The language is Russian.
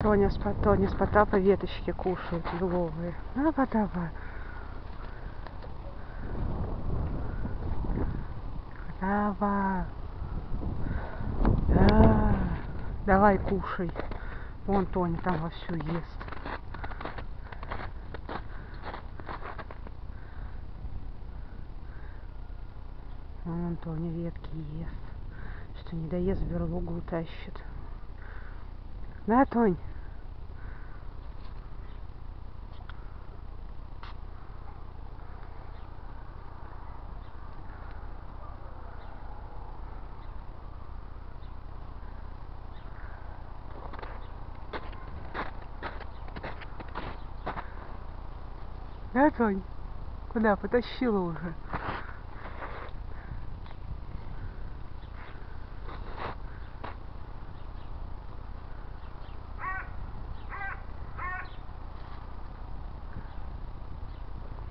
Тоня с, Тоня с Потапа веточки кушают еловые. Ну, давай. Давай. Да. Давай кушай. Вон Тоня там вовсю ест. Вон Тоня ветки ест. Что не доест, берлогу утащит. Да, Тонь? Да, Тонь? Куда? Потащила уже.